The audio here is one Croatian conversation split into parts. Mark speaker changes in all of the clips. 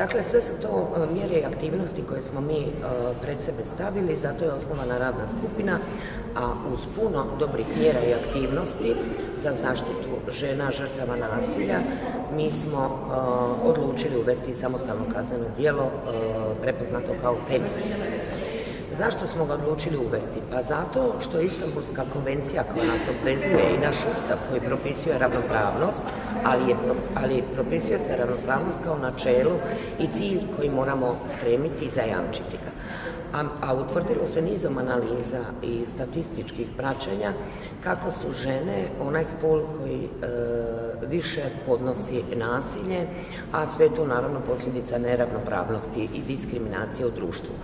Speaker 1: Dakle, sve su to e, mjere i aktivnosti koje smo mi e, pred sebe stavili, zato je osnovana radna skupina, a uz puno dobrih mjera i aktivnosti za zaštitu žena žrtava nasilja, mi smo e, odlučili uvesti samostalno kazneno djelo prepoznato kao femicid. Zašto smo ga odlučili uvesti? Pa zato što je Istanbulska konvencija koja nas obvezuje i naš ustav koji propisuje ravnopravnost, ali, je, ali propisuje se ravnopravnost kao načelo i cilj koji moramo stremiti i zajamčiti ga. A, a utvrdilo se nizom analiza i statističkih praćenja kako su žene onaj spol koji e, više podnosi nasilje, a sve to naravno posljedica neravnopravnosti i diskriminacije u društvu.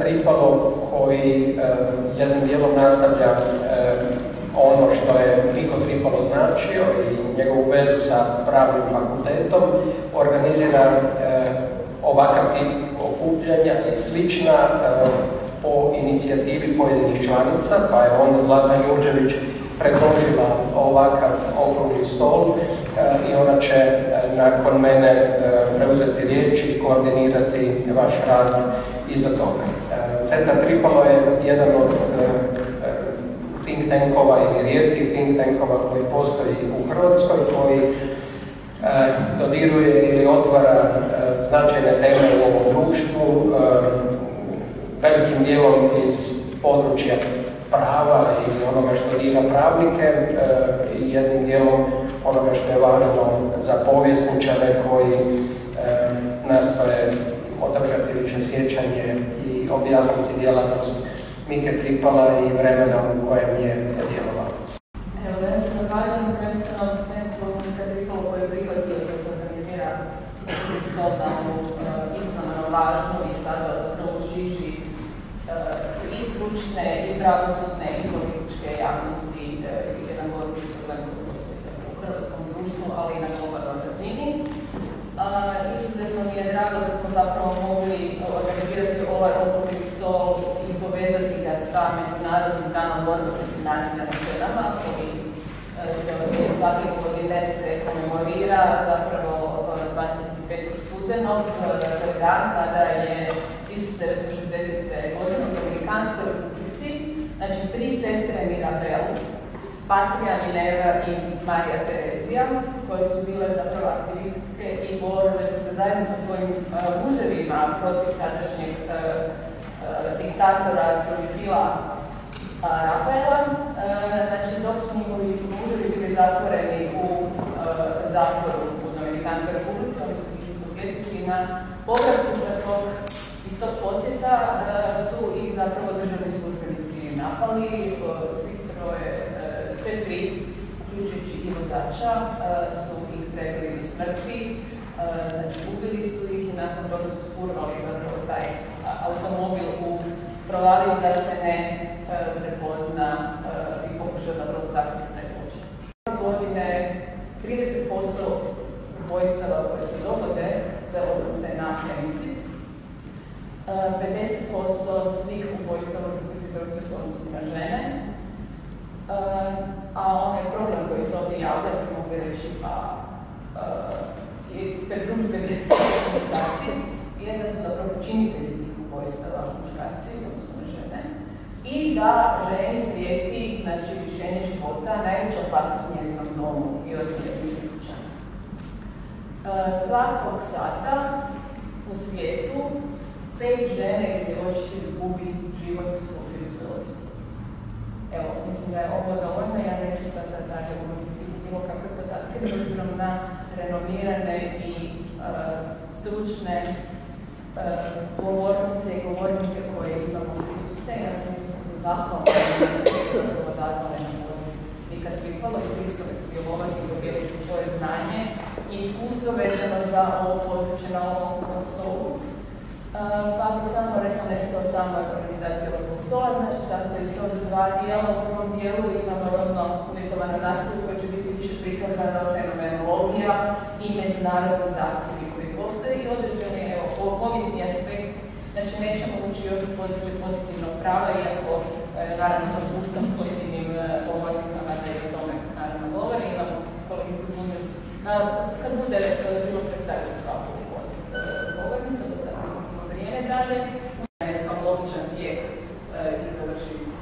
Speaker 2: Tripalo koji jednim dijelom nastavlja ono što je Niko Tripalo značio i njegovu vezu sa pravnim fakultetom, organizira ovakav tip okupljanja i slična po inicijativi pojedinih članica, pa je onda Zlata Đurđević predložila ovakav okrugli stol i ona će nakon mene preuzeti riječ i koordinirati vaš rad iza toga. Teta Tripalo je jedan od think tankova ili rijetkih think tankova koji postoji u Hrvatskoj, koji dodiruje ili otvara značajne teme u ovom društvu, velikim dijelom iz područja prava ili onoga što dira pravnike i jednim dijelom onoga što je važno za povjesničare koji i objasniti djelatnost Mike Tripala i vremena u kojem je djelovao.
Speaker 3: Evo, ja se zahvaljujem prvenstveno centru Mike Tripala koji je prihvatio da se organizira iznimno važnu i sada zapravo žiži i stručne i pravosudne i političke javnosti i na gorući problem u hrvatskom društvu, ali i na globalnoj razini. Izuzetno mi je drago da smo zapravo mogli organizirati ovaj okrugli i povezati ga sa Međunarodnim danom borbe protiv nasilja nad ženama, koji se svake godine se komemorira zapravo 25. studenog, to je dan kada je 1960. godine u Dominikanskoj republici, znači tri sestre Mirabel, Patrija, Minerva i Marija Terezija, koje su bile zapravo aktivistke i borile su se zajedno sa svojim muževima protiv tadašnjeg diktatora Trujfila Rafaela. Znači, dok su njihovi muževi bili zatvoreni u zatvoru u Dominikanskoj republici, oni su ih posjetiti na povratku sa tog iz tog posjeta su ih zapravo državni službenici napali, svih troje sve tri, uključujući i vozača, su ih prebili smrti, znači ubili su ih i nakon toga su spurvali zapravo taj automobil u provaliju da se ne prepozna i pokušao zapravo sakriti taj zločin. Godine 30% ubojstava koje se dogode se odnose na femicid. 50% svih ubojstava u Republici Hrvatskoj se odnosi na žene, a onaj problem koji se ovdje javlja, mogu reći, pa i drugih 50% muškarci, je da su zapravo počinitelji tih ubojstava muškarci, odnosno žene, i da ženi prijeti, znači, lišenje života, najveća opasnost u njezinom domu i od njezinih kućana. Svakog sata u svijetu pet žene i djevojčice izgubi život u Evo, mislim da je ovo dovoljno, ja neću sada dalje ulaziti bilo kakve podatke s obzirom na renomirane i stručne govornice i govornike koje imamo prisutne. Ja sam izuzetno zahvalna da se odazvali na poziv nikad pripalo i pristali sudjelovati i podijeliti svoje znanje i iskustvo vezano za ovo područje na ovom stolu. Pa bi samo rekla nešto o samoj stola, znači sastoji se od dva dijela. U prvom dijelu imamo rodno uvjetovano nasilje koje će biti više prikazano fenomenologija i međunarodni zahtjevi koji postoje i određeni evo, povijesni aspekt. Znači nećemo ući još u područje pozitivnog prava, iako e, naravno dopuštam pojedinim e, govornicama da je o tome naravno govori. Imamo kolegicu Bunju. Kad bude bilo predstaviti svaku govornicu, da sad vrijeme dalje. uh, is